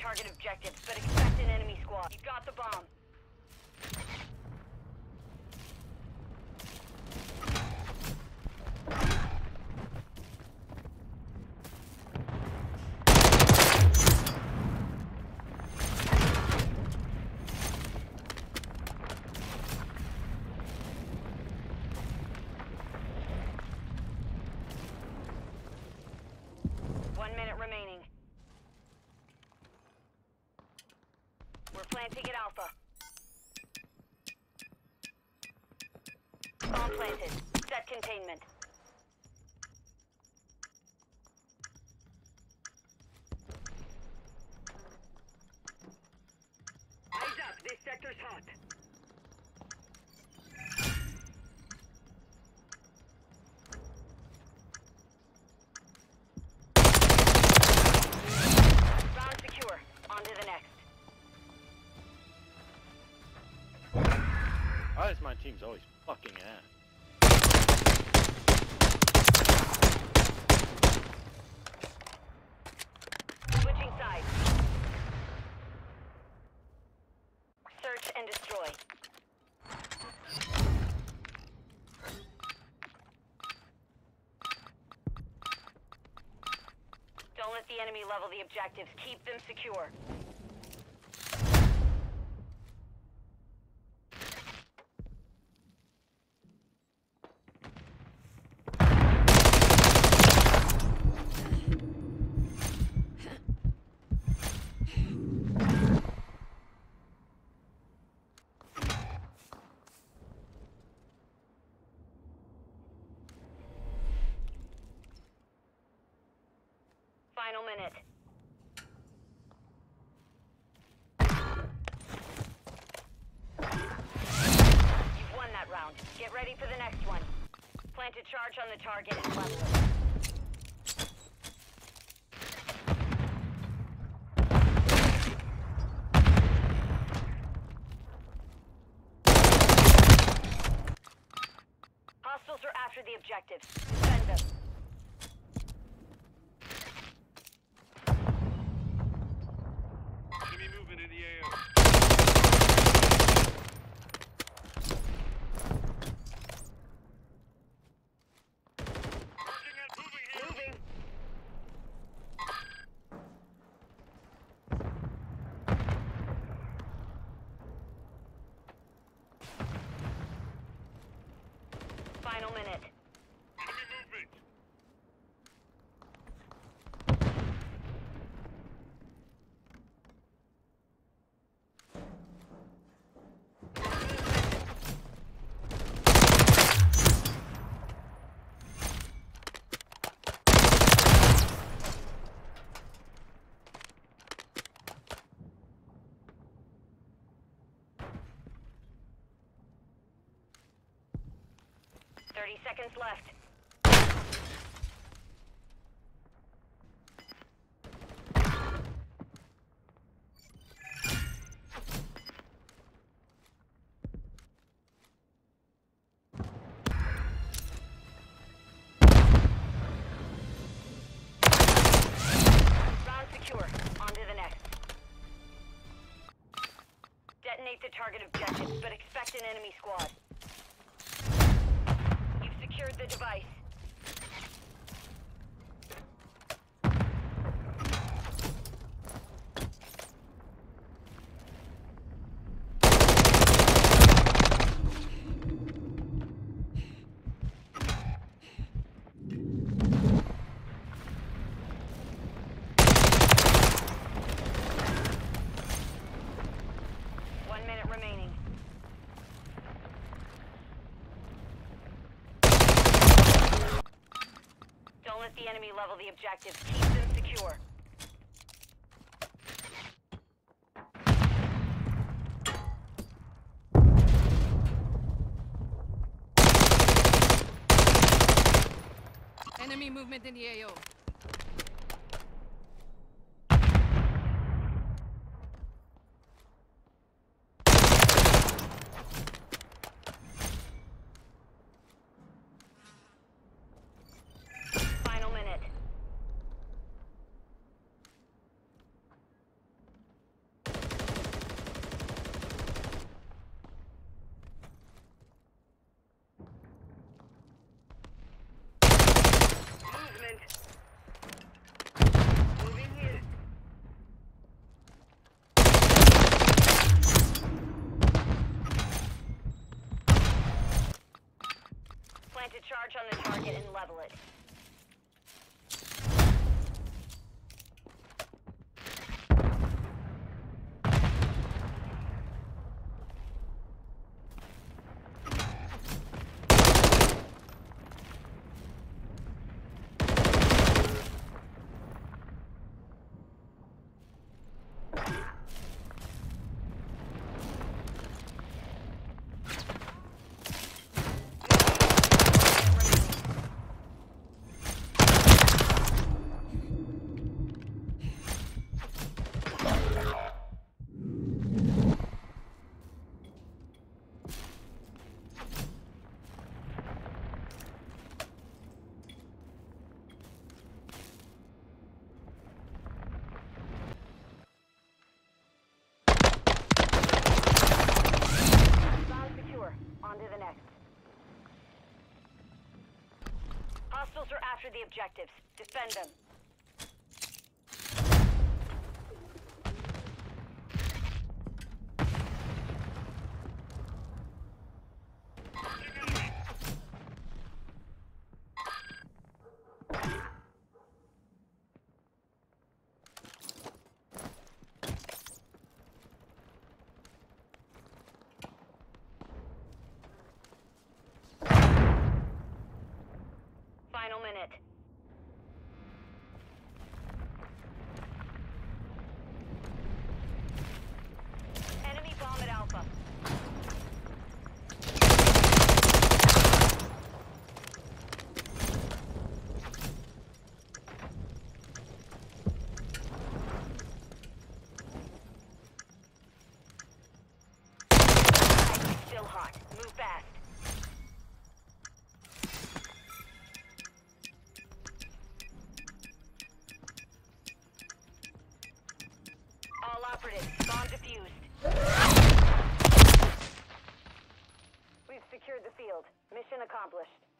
target objectives, but expect an enemy squad. You got the bomb. One minute remaining. We're planting at Alpha. Bomb planted. Set containment. Eyes up. This sector's hot. My team's always fucking ass? Switching sides. Search and destroy. Don't let the enemy level the objectives. Keep them secure. Final minute. You've won that round. Get ready for the next one. Plant a charge on the target and level it. After the objectives. Defend them. Enemy movement in 30 seconds left. Detonate the target objective, but expect an enemy squad. Secured the device. One minute remaining. Don't let the enemy level the objectives. Keep them secure. Enemy movement in the AO. Final minute. Plant a charge on the target and level it. Bomb secure. On to the next. Hostiles are after the objectives. Defend them. Final minute. Secured the field. Mission accomplished.